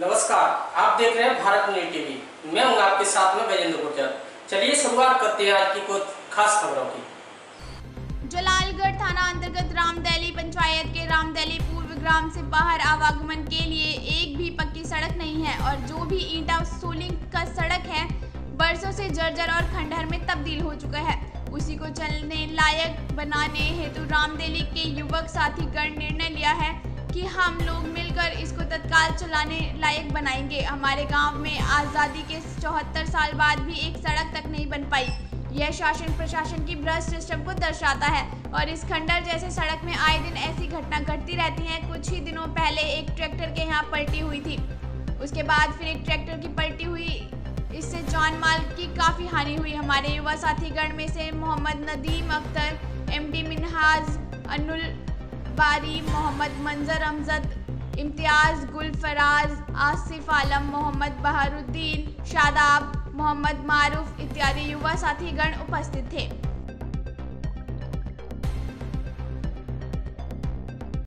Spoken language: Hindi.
नमस्कार, आप देख रहे हैं भारत न्यूज़ टीवी। मैं हूँ आपके साथ में गजेंद्र गुर्जर। चलिए शुरुआत करते हैं आज की कुछ खास खबरों की। जलालगढ़ थाना अंतर्गत रामदैली पंचायत के रामदैली पूर्व ग्राम से बाहर आवागमन के लिए एक भी पक्की सड़क नहीं है और जो भी ईटा सोलिंग का सड़क है, बरसों से जर्जर और खंडहर में तब्दील हो चुका है। उसी को चलने लायक बनाने हेतु रामदेली के युवक साथी गण निर्णय लिया है कि हम लोग मिलकर इसको तत्काल चलाने लायक बनाएँगे। हमारे गाँव में आज़ादी के चौहत्तर साल बाद भी एक सड़क तक नहीं बन पाई। यह शासन प्रशासन की भ्रष्ट सिस्टम को दर्शाता है और इस खंडर जैसे सड़क में आए दिन ऐसी घटना घटती रहती है। कुछ ही दिनों पहले एक ट्रैक्टर के यहाँ पलटी हुई थी। उसके बाद फिर एक ट्रैक्टर की पलटी हुई। इससे जान माल की काफ़ी हानि हुई। हमारे युवा साथीगण में से मोहम्मद नदीम अख्तर, एम डी मिनहाज, अनुल बारी, मोहम्मद मंजर अमजद, इम्तियाज़ गुल फराज आसिफ आलम, मोहम्मद बहारुद्दीन, शादाब, मोहम्मद मारूफ इत्यादि युवा साथीगण उपस्थित थे।